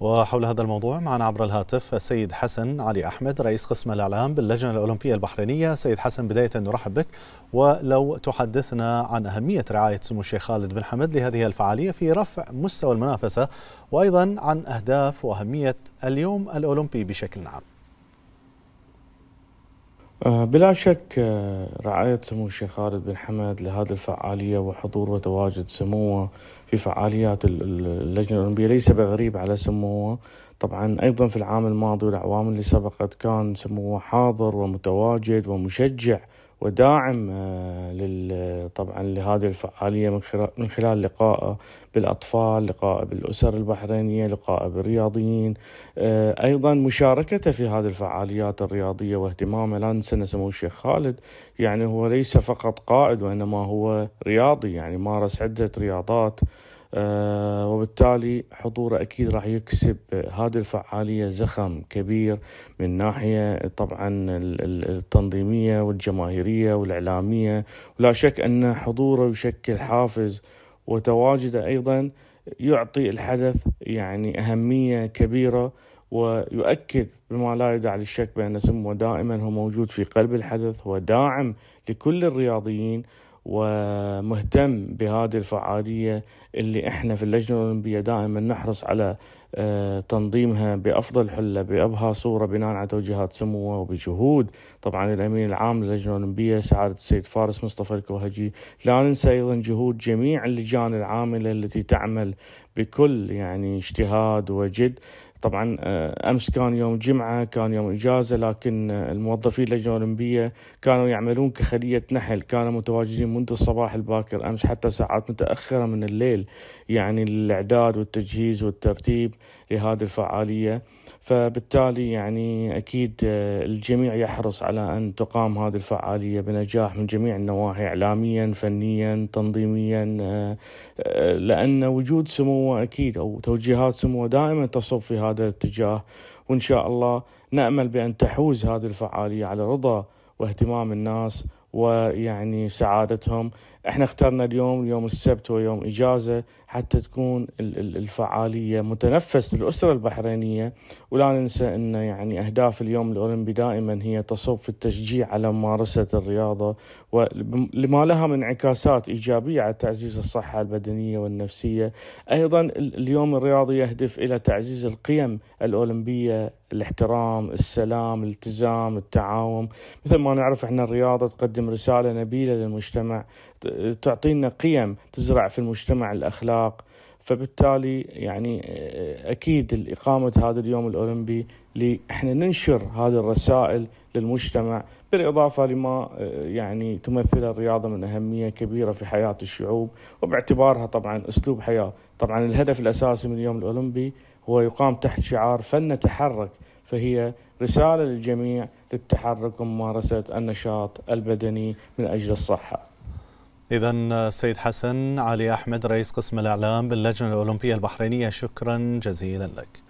وحول هذا الموضوع معنا عبر الهاتف السيد حسن علي أحمد رئيس قسم الإعلام باللجنة الأولمبية البحرينية. سيد حسن بداية نرحب بك. ولو تحدثنا عن أهمية رعاية سمو الشيخ خالد بن حمد لهذه الفعالية في رفع مستوى المنافسة وأيضا عن أهداف وأهمية اليوم الأولمبي بشكل عام. بلا شك آه، رعاية سمو الشيخ خالد بن حمد لهذه الفعالية وحضور وتواجد سموه في فعاليات اللجنة الأولمبية ليس بغريب على سموه. طبعا أيضا في العام الماضي والأعوام اللي سبقت كان سموه حاضر ومتواجد ومشجع وداعم آه، طبعا لهذه الفعالية من خلال لقائه بالأطفال، لقائه بالأسر البحرينية، لقائه بالرياضيين، آه، أيضا مشاركته في هذه الفعاليات الرياضية واهتمامه لا ننسى سمو الشيخ خالد يعني هو ليس فقط قائد وإنما هو رياضي يعني مارس عدة رياضات وبالتالي حضوره أكيد راح يكسب هذه الفعالية زخم كبير من ناحية طبعا التنظيمية والجماهيرية والإعلامية. ولا شك أن حضوره يشكل حافز وتواجده أيضا يعطي الحدث يعني أهمية كبيرة ويؤكد بما لا يدع للشك بأن سمو دائما هو موجود في قلب الحدث وداعم لكل الرياضيين. ومهتم بهذه الفعالية اللي إحنا في اللجنة الأولمبية دائما نحرص على آه، تنظيمها بأفضل حلة بأبهى صورة بناء على توجيهات سموة وبجهود. طبعا الأمين العام للجنة الأولمبية سعادة السيد فارس مصطفى الكوهجي. لا ننسى أيضا جهود جميع اللجان العاملة التي تعمل بكل يعني اجتهاد وجد. طبعا آه، أمس كان يوم جمعة كان يوم إجازة لكن آه، الموظفين اللجنه الاولمبيه كانوا يعملون كخلية نحل كانوا متواجدين منذ الصباح الباكر أمس حتى ساعات متأخرة من الليل يعني للاعداد والتجهيز والترتيب لهذه الفعالية. فبالتالي يعني أكيد آه، الجميع يحرص على أن تقام هذه الفعالية بنجاح من جميع النواحي اعلاميا فنيا تنظيميا لأن وجود سموه أكيد أو توجيهات سموه دائما تصب في هذا هذا الاتجاه وإن شاء الله نأمل بأن تحوز هذه الفعالية على رضا واهتمام الناس ويعني سعادتهم. إحنا اخترنا اليوم يوم السبت ويوم إجازة حتى تكون الفعالية متنفس للاسره البحرينية. ولا ننسى إن يعني أهداف اليوم الأولمبي دائما هي تصب في التشجيع على ممارسة الرياضة ولما لها من انعكاسات إيجابية على تعزيز الصحة البدنية والنفسية. أيضا اليوم الرياضي يهدف إلى تعزيز القيم الأولمبية الاحترام السلام الالتزام التعاون. مثل ما نعرف إحنا الرياضة تقدم رسالة نبيلة للمجتمع تعطينا قيم تزرع في المجتمع الأخلاق. فبالتالي يعني أكيد اقامه هذا اليوم الأولمبي إحنا ننشر هذه الرسائل للمجتمع بالإضافة لما يعني تمثل الرياضة من أهمية كبيرة في حياة الشعوب وباعتبارها طبعا أسلوب حياة، طبعا الهدف الأساسي من اليوم الأولمبي هو يقام تحت شعار فن نتحرك فهي رسالة للجميع للتحرك وممارسه النشاط البدني من أجل الصحة. إذا السيد حسن علي أحمد رئيس قسم الإعلام باللجنة الأولمبية البحرينية شكرا جزيلا لك